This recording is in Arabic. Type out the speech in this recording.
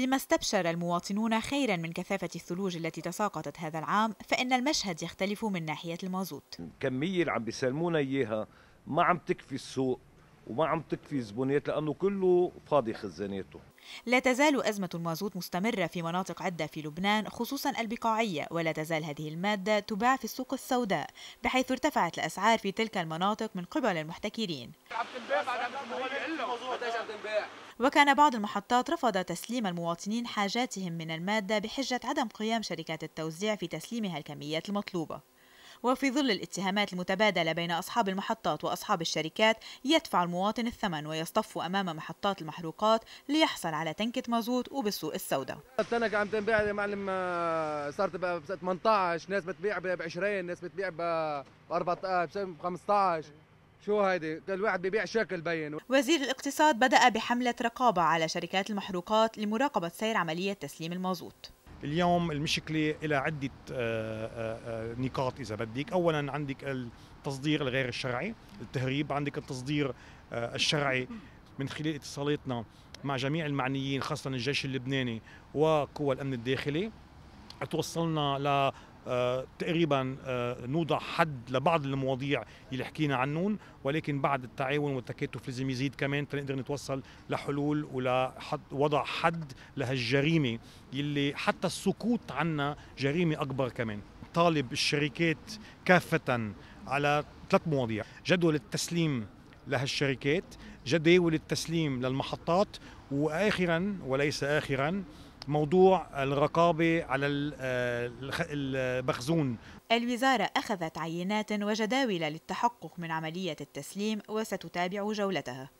فيما استبشر المواطنون خيرا من كثافة الثلوج التي تساقطت هذا العام فإن المشهد يختلف من ناحية المازوت. الكمية اللي عم بيسلمونا إياها ما عم تكفي السوق. وما عم تكفي زبونيات لأنه كله فاضي خزاناته لا تزال أزمة المازوت مستمرة في مناطق عدة في لبنان خصوصا البقاعية ولا تزال هذه المادة تباع في السوق السوداء بحيث ارتفعت الأسعار في تلك المناطق من قبل المحتكرين. وكان بعض المحطات رفض تسليم المواطنين حاجاتهم من المادة بحجة عدم قيام شركات التوزيع في تسليمها الكميات المطلوبة. وفي ظل الاتهامات المتبادلة بين أصحاب المحطات وأصحاب الشركات يدفع المواطن الثمن ويصطف أمام محطات المحروقات ليحصل على تنكة مازوت وبالسوق السوداء. التنك عم تنباع يا معلم آه، صارت ب 18 ناس بتبيع ب 20 ناس بتبيع ب 14 ب 15 شو هيدي؟ كل واحد بيبيع شكل بين. وزير الاقتصاد بدأ بحملة رقابة على شركات المحروقات لمراقبة سير عملية تسليم المازوت اليوم المشكلة إلى عدة آه، آه، آه، نقاط إذا بدك. أولا عندك التصدير الغير الشرعي التهريب عندك التصدير الشرعي من خلال اتصالاتنا مع جميع المعنيين خاصة الجيش اللبناني وقوى الأمن الداخلي. توصلنا ل آه تقريبا آه نوضع حد لبعض المواضيع اللي حكينا عنهم ولكن بعد التعاون والتكاتف لازم يزيد كمان تنقدر نتوصل لحلول ولوضع حد لهالجريمة اللي حتى السكوت عنها جريمة أكبر كمان. طالب الشركات كافة على ثلاث مواضيع. جدول التسليم لهالشركات جداول التسليم للمحطات واخرا وليس اخرا موضوع الرقابة على آه، المخزون. الوزارة أخذت عينات وجداول للتحقق من عملية التسليم وستتابع جولتها.